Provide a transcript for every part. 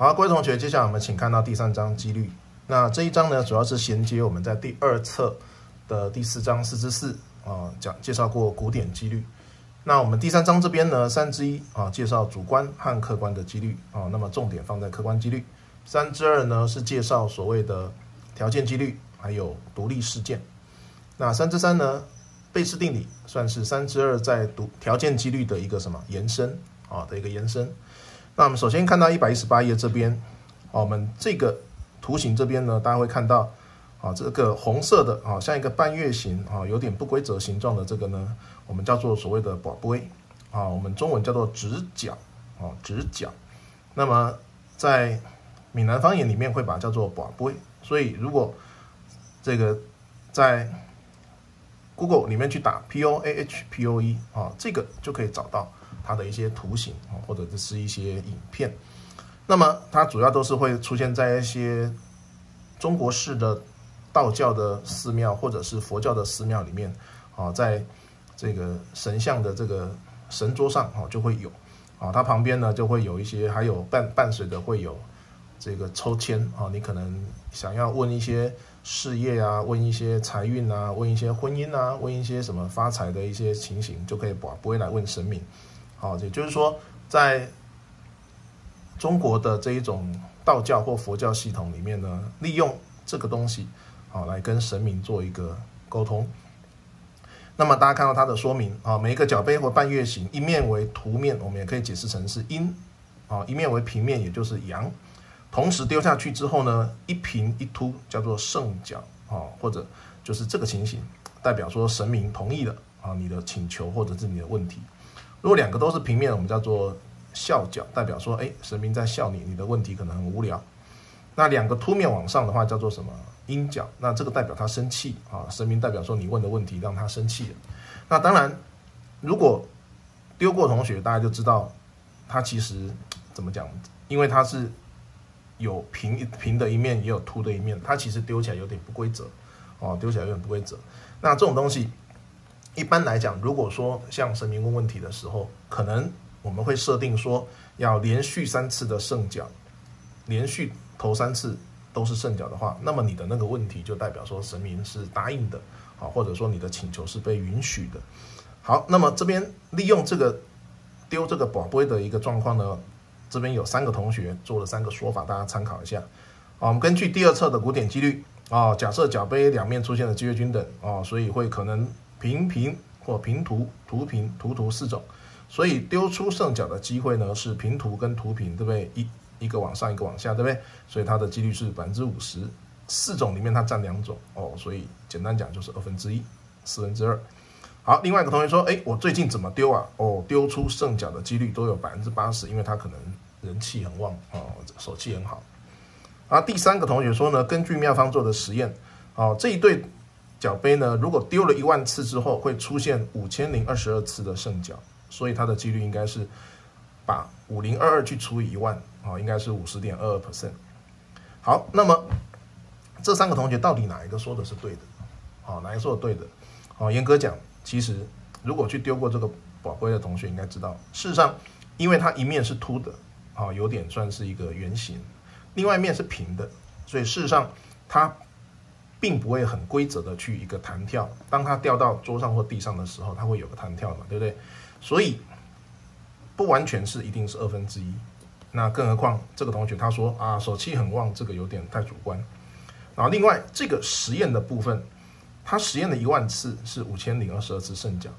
好，各位同学，接下来我们请看到第三章几率。那这一章呢，主要是衔接我们在第二册的第四章四之四啊，讲介绍过古典几率。那我们第三章这边呢，三之一啊，介绍主观和客观的几率啊，那么重点放在客观几率。三之二呢，是介绍所谓的条件几率，还有独立事件。那三之三呢，贝氏定理算是三之二在独条件几率的一个什么延伸啊的一个延伸。那我们首先看到一百一十八页这边，啊我们这个图形这边呢，大家会看到，啊，这个红色的啊，像一个半月形啊，有点不规则形状的这个呢，我们叫做所谓的宝杯啊，我们中文叫做直角啊，直角。那么在闽南方言里面会把它叫做宝杯，所以如果这个在 Google 里面去打 P O A H P O E 啊，这个就可以找到。它的一些图形啊，或者是一些影片，那么它主要都是会出现在一些中国式的道教的寺庙或者是佛教的寺庙里面啊，在这个神像的这个神桌上啊就会有啊，它旁边呢就会有一些，还有伴伴随的会有这个抽签啊，你可能想要问一些事业啊，问一些财运啊，问一些婚姻啊，问一些什么发财的一些情形，就可以把不会来问神明。好，也就是说，在中国的这一种道教或佛教系统里面呢，利用这个东西，好来跟神明做一个沟通。那么大家看到它的说明啊，每一个角杯或半月形，一面为凸面，我们也可以解释成是阴啊；一面为平面，也就是阳。同时丢下去之后呢，一平一凸，叫做圣角啊，或者就是这个情形，代表说神明同意了啊，你的请求或者是你的问题。如果两个都是平面，我们叫做笑角，代表说，哎，神明在笑你，你的问题可能很无聊。那两个凸面往上的话，叫做什么？阴角，那这个代表他生气啊，神明代表说你问的问题让他生气了。那当然，如果丢过同学，大家就知道，他其实怎么讲？因为它是有平平的一面，也有凸的一面，它其实丢起来有点不规则哦，丢起来有点不规则。那这种东西。一般来讲，如果说像神明问问题的时候，可能我们会设定说要连续三次的圣角，连续头三次都是圣角的话，那么你的那个问题就代表说神明是答应的，啊，或者说你的请求是被允许的。好，那么这边利用这个丢这个宝贝的一个状况呢，这边有三个同学做了三个说法，大家参考一下。好，我们根据第二册的古典几率啊，假设角杯两面出现的机会均等啊，所以会可能。平平或平图图平图图四种，所以丢出胜角的机会呢是平图跟图平，对不对？一一个往上，一个往下，对不对？所以它的几率是百分之五十，四种里面它占两种哦，所以简单讲就是二分之一，四分之二。好，另外一个同学说，哎，我最近怎么丢啊？哦，丢出胜角的几率都有百分之八十，因为他可能人气很旺哦，手气很好。啊，第三个同学说呢，根据妙方做的实验，哦，这一对。角杯呢？如果丢了一万次之后，会出现五千零二十二次的胜角，所以它的几率应该是把五零二二去除以一万啊，应该是五十点二二 percent。好，那么这三个同学到底哪一个说的是对的？好，哪一个说的对的？好，严格讲，其实如果去丢过这个宝贝的同学应该知道，事实上，因为它一面是凸的，啊，有点算是一个圆形，另外一面是平的，所以事实上它。并不会很规则的去一个弹跳，当它掉到桌上或地上的时候，它会有个弹跳嘛，对不对？所以不完全是一定是二分之一。那更何况这个同学他说啊手气很旺，这个有点太主观。然后另外这个实验的部分，他实验了一万次是五千零二十二次胜奖，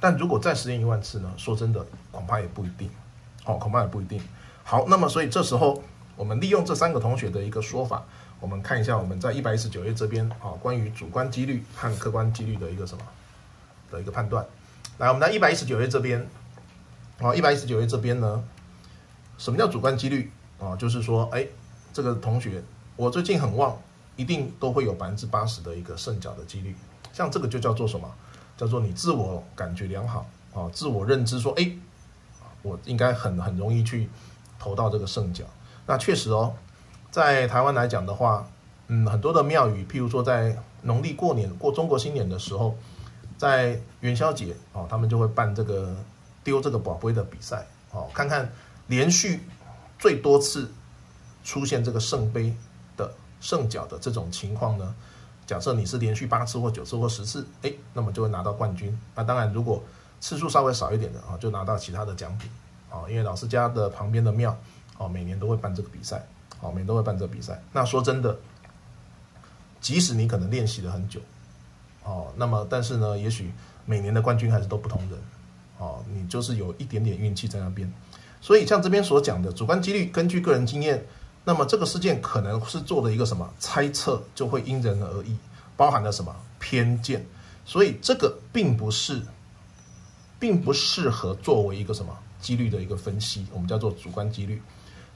但如果再实验一万次呢？说真的，恐怕也不一定。哦，恐怕也不一定。好，那么所以这时候我们利用这三个同学的一个说法。我们看一下我们在一百一十九页这边啊，关于主观几率和客观几率的一个什么的一个判断。来，我们在一百一十九页这边啊，一百一十九页这边呢，什么叫主观几率啊？就是说，哎，这个同学我最近很旺，一定都会有百分之八十的一个胜角的几率。像这个就叫做什么？叫做你自我感觉良好啊，自我认知说，哎，我应该很很容易去投到这个胜角。那确实哦。在台湾来讲的话，嗯，很多的庙宇，譬如说在农历过年过中国新年的时候，在元宵节哦，他们就会办这个丢这个宝贝的比赛哦，看看连续最多次出现这个圣杯的胜角的这种情况呢，假设你是连续八次或九次或十次，哎，那么就会拿到冠军。那当然，如果次数稍微少一点的啊，就拿到其他的奖品啊。因为老师家的旁边的庙哦，每年都会办这个比赛，哦，每年都会办这个比赛。那说真的，即使你可能练习了很久，哦，那么但是呢，也许每年的冠军还是都不同人，哦，你就是有一点点运气在那边。所以像这边所讲的主观几率，根据个人经验，那么这个事件可能是做的一个什么猜测，就会因人而异，包含了什么偏见，所以这个并不是，并不适合作为一个什么几率的一个分析，我们叫做主观几率。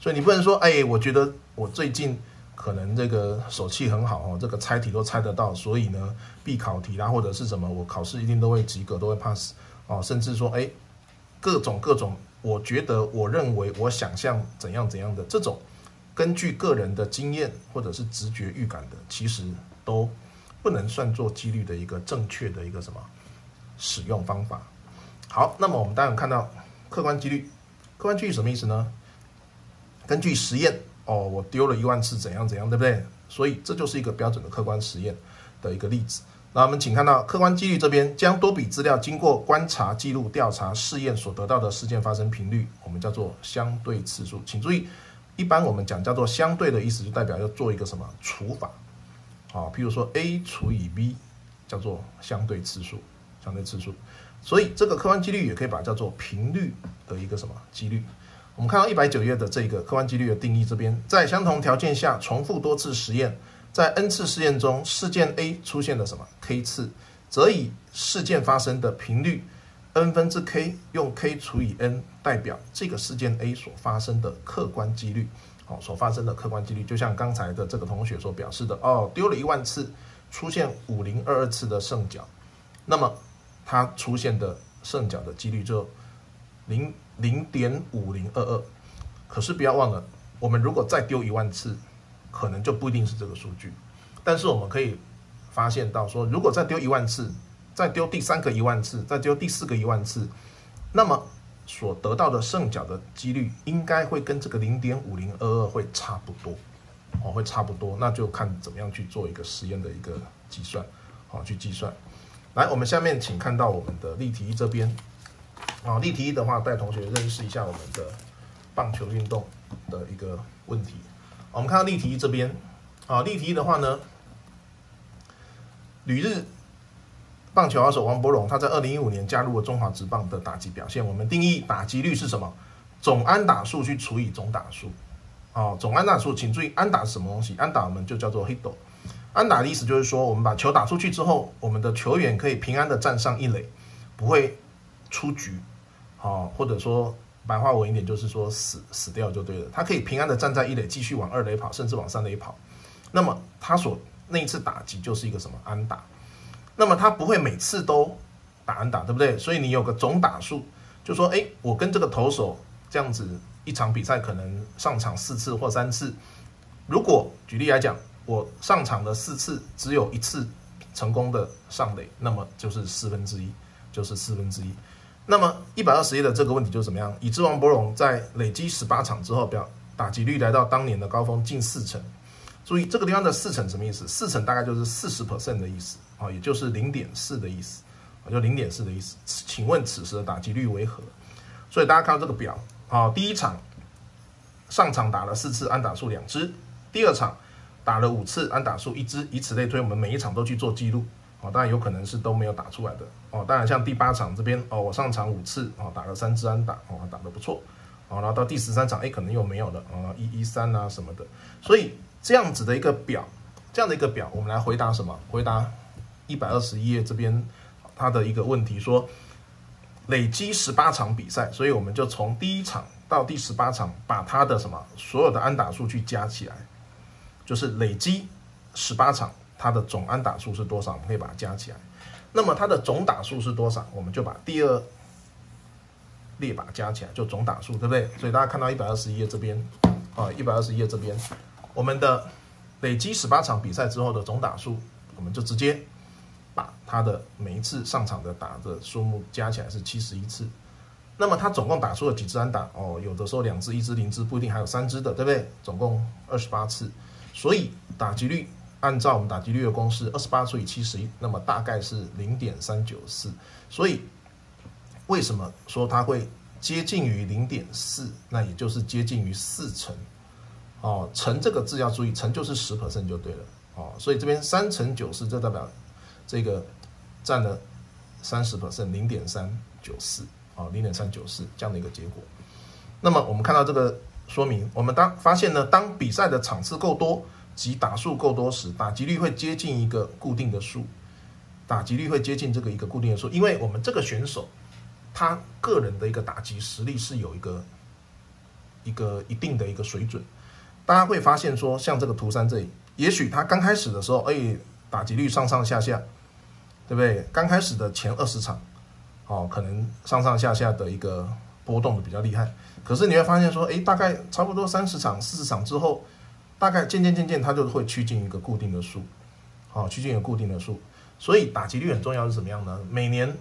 所以你不能说，哎，我觉得我最近可能这个手气很好哦，这个猜题都猜得到，所以呢，必考题啦或者是什么，我考试一定都会及格，都会 pass 哦，甚至说，哎，各种各种。我觉得，我认为，我想象怎样怎样的这种，根据个人的经验或者是直觉预感的，其实都不能算作几率的一个正确的一个什么使用方法。好，那么我们当然看到客观几率，客观几率什么意思呢？根据实验，哦，我丢了一万次怎样怎样，对不对？所以这就是一个标准的客观实验的一个例子。那我们请看到客观几率这边，将多笔资料经过观察、记录、调查、试验所得到的事件发生频率，我们叫做相对次数。请注意，一般我们讲叫做相对的意思，就代表要做一个什么除法啊？譬如说 A 除以 B，叫做相对次数，相对次数。所以这个客观几率也可以把它叫做频率的一个什么几率。我们看到一百九页的这个客观几率的定义这边，在相同条件下重复多次实验。在 n 次试验中，事件 A 出现了什么 k 次，则以事件发生的频率 n 分之 k 用 k 除以 n 代表这个事件 A 所发生的客观几率。好，所发生的客观几率，就像刚才的这个同学所表示的，哦，丢了一万次，出现五零二二次的胜角，那么它出现的胜角的几率就零零点五零二二。可是不要忘了，我们如果再丢一万次。可能就不一定是这个数据，但是我们可以发现到说，如果再丢一万次，再丢第三个一万次，再丢第四个一万次，那么所得到的胜角的几率应该会跟这个零点五零二二会差不多，哦，会差不多，那就看怎么样去做一个实验的一个计算，好，去计算。来，我们下面请看到我们的例题一这边，啊，例题一的话，带同学认识一下我们的棒球运动的一个问题。我们看到例题一这边，啊，例题一的话呢，旅日棒球好手王柏荣，他在二零一五年加入了中华职棒的打击表现。我们定义打击率是什么？总安打数去除以总打数。啊，总安打数，请注意安打是什么东西？安打我们就叫做 hit。安打的意思就是说，我们把球打出去之后，我们的球员可以平安的站上一垒，不会出局，好，或者说。白话文一点就是说死死掉就对了，他可以平安的站在一垒，继续往二垒跑，甚至往三垒跑。那么他所那一次打击就是一个什么安打？那么他不会每次都打安打，对不对？所以你有个总打数，就说哎，我跟这个投手这样子一场比赛可能上场四次或三次。如果举例来讲，我上场的四次只有一次成功的上垒，那么就是四分之一，就是四分之一。那么一百二十页的这个问题就是怎么样？已知王博荣在累积十八场之后，表打击率来到当年的高峰近四成。注意这个地方的四成什么意思？四成大概就是四十 percent 的意思啊，也就是零点四的意思啊，就零点四的意思。请问此时的打击率为何？所以大家看到这个表啊，第一场上场打了四次，安打数两支；第二场打了五次，安打数一支，以此类推，我们每一场都去做记录。哦，当然有可能是都没有打出来的哦。当然像第八场这边哦，我上场五次哦，打了三支安打哦，打得不错哦。然后到第十三场，哎，可能又没有了啊，一一三啊什么的。所以这样子的一个表，这样的一个表，我们来回答什么？回答一百二十一页这边它的一个问题，说累积十八场比赛，所以我们就从第一场到第十八场，把它的什么所有的安打数据加起来，就是累积十八场。它的总安打数是多少？我们可以把它加起来。那么它的总打数是多少？我们就把第二列把加起来，就总打数，对不对？所以大家看到一百二十一页这边啊，一百二十一页这边，我们的累积十八场比赛之后的总打数，我们就直接把它的每一次上场的打的数目加起来是七十一次。那么他总共打出了几支安打？哦，有的时候两支、一支、零支，不一定还有三支的，对不对？总共二十八次，所以打击率按照我们打击率的公式，二十八除以七十一，那么大概是零点三九四。所以为什么说它会接近于零点四？那也就是接近于四成。哦，乘这个字要注意，乘就是十 percent 就对了。哦，所以这边三乘九四，就代表这个占了三十 percent，零点三九四。哦，零点三九四这样的一个结果。那么我们看到这个说明，我们当发现呢，当比赛的场次够多及打数够多时，打击率会接近一个固定的数，打击率会接近这个一个固定的数，因为我们这个选手他个人的一个打击实力是有一个一个一定的一个水准。大家会发现说，像这个图三这里，也许他刚开始的时候，哎，打击率上上下下，对不对？刚开始的前二十场。哦，可能上上下下的一个波动的比较厉害，可是你会发现说，哎，大概差不多三十场、四十场之后，大概渐渐渐渐，它就会趋近一个固定的数，好，趋近一个固定的数。所以打击率很重要是怎么样呢？每年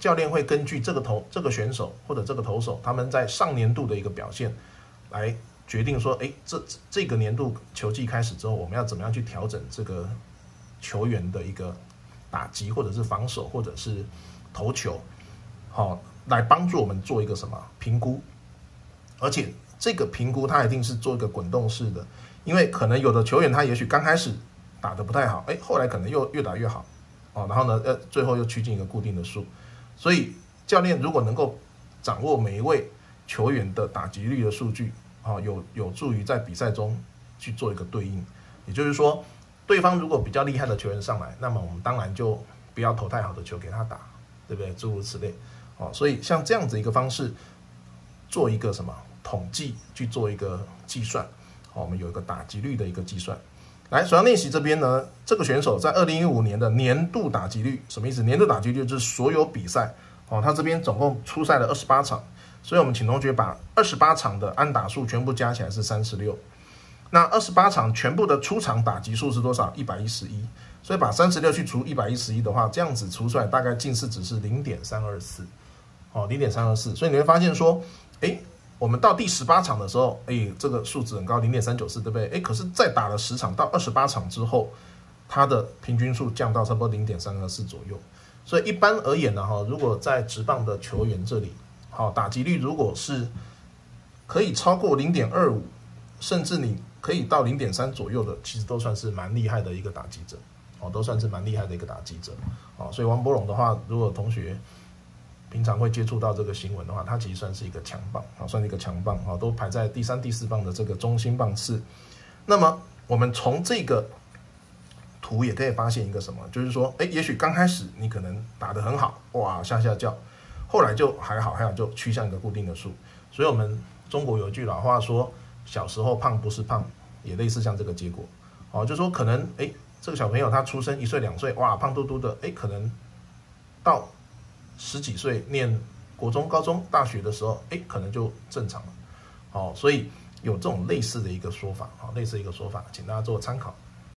教练会根据这个投这个选手或者这个投手他们在上年度的一个表现，来决定说，哎，这这个年度球季开始之后，我们要怎么样去调整这个球员的一个打击，或者是防守，或者是投球。好，来帮助我们做一个什么评估，而且这个评估它一定是做一个滚动式的，因为可能有的球员他也许刚开始打的不太好，哎，后来可能又越打越好，哦，然后呢，呃，最后又趋近一个固定的数，所以教练如果能够掌握每一位球员的打击率的数据，啊，有有助于在比赛中去做一个对应，也就是说，对方如果比较厉害的球员上来，那么我们当然就不要投太好的球给他打，对不对？诸如此类。哦，所以像这样子一个方式，做一个什么统计去做一个计算，我们有一个打击率的一个计算。来，首要练习这边呢，这个选手在二零一五年的年度打击率什么意思？年度打击率就是所有比赛，哦，他这边总共出赛了二十八场，所以我们请同学把二十八场的安打数全部加起来是三十六。那二十八场全部的出场打击数是多少？一百一十一。所以把三十六去除一百一十一的话，这样子除出来大概近似值是零点三二四。哦，零点三二四，所以你会发现说，哎，我们到第十八场的时候，哎，这个数值很高，零点三九四，对不对？哎，可是再打了十场到二十八场之后，它的平均数降到差不多零点三二四左右。所以一般而言呢，哈，如果在直棒的球员这里，好，打击率如果是可以超过零点二五，甚至你可以到零点三左右的，其实都算是蛮厉害的一个打击者，哦，都算是蛮厉害的一个打击者，哦，所以王博龙的话，如果同学。平常会接触到这个新闻的话，它其实算是一个强棒啊，算是一个强棒啊，都排在第三、第四棒的这个中心棒次。那么我们从这个图也可以发现一个什么，就是说，哎，也许刚开始你可能打得很好，哇，下下叫，后来就还好，还好就趋向一个固定的数。所以，我们中国有句老话说，小时候胖不是胖，也类似像这个结果，哦，就说可能，哎，这个小朋友他出生一岁两岁，哇，胖嘟嘟的，哎，可能到。十几岁念国中、高中、大学的时候，哎，可能就正常了。好，所以有这种类似的一个说法，啊，类似一个说法，请大家做参考。